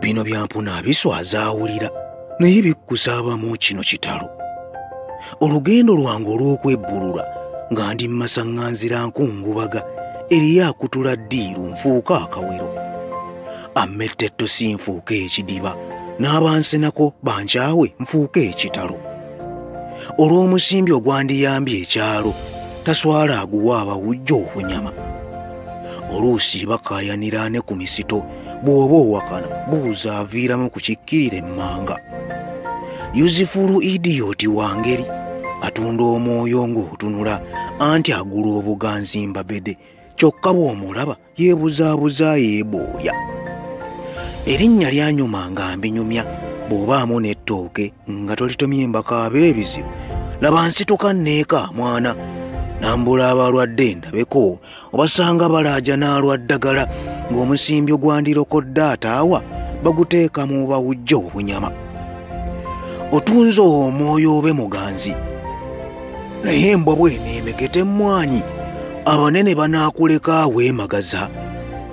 bino byampuna biswaza awulira naye bikkusaabamu kino kitalo. Olugendo lwange olw'okwebbulula nga ndi mmasaŋŋanzira nkungubaga eriyo akutula ddiiru nfuuka akawero. Ammettetto si nfuuka ekidiba n'abansenako bankyawe nfuuka ekitalo. Olw'omusimbi ogwandiyambye ekyalo taswala aguwa abawujja obunyama oluusi bakaayanira ne ku misito bw'oba owakana buuza aviiramu kukikkirira emmanga. Yuzifulu idiyoti wangeri atunda omwoyo ng'otunula anti agula obuganzimba bede kyokka bw'omulaba yeebuzaabuza yeeboolya erinnya lyanyuma nga mbinyumya bw'obaamu n'ettooke nga tolitomye embakaaba ebizibu laba nsituka nneeka mwana. Nambula abalwadde ndabeko obasanga balaaja n'alwaddagala ng'omusimbi ogwandirokodde ataawa baguteeka mu bawujja obunyama otunze omwoyo obe muganzi naye embwa bweneemeketa emmwanyi abanene banaakuleka weemagaza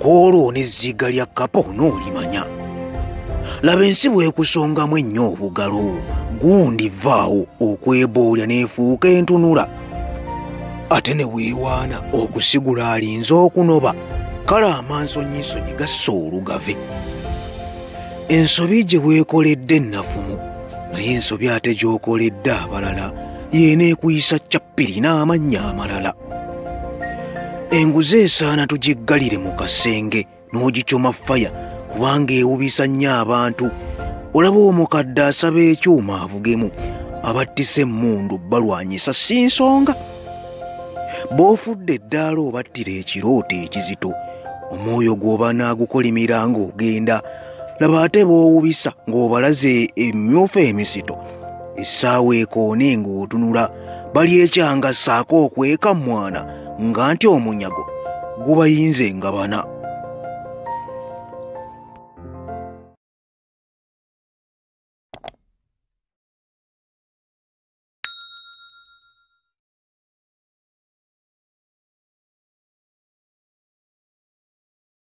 kwolwo n'ezziga lya kapa onoolimanya laba ensi bwekusongamu ennyo obugalo gundi vaawo okweboolya n'efuuka entunula. Ate ne weewaana okusigula alinze okunoba kale amansonyisonyi gassa olugave. Ensobi gye weekoledde ennafumu naye ensobi ate gy'okoledde abalala yeeneekuyisa cappiri n'amannya amalala. Enguzi esaana tugiggalire mu kasenge n'ogicoma faya kubanga ewubisa nnyo abantu. Olaba omukadde asaba ekyuma avugemu abattisa emmundu balwanyisa si nsonga bw'ofudde eddaala obattira ekirooto ekizito omwoyo gw'oba n'agukolimira ng'ogenda laba ate b'owubisa ng'obalaze emyufu emisito essaawa ekoone ng'otunula bali ekyanga ssaako okweka mwana nga nti omunyago gubayinze nga bana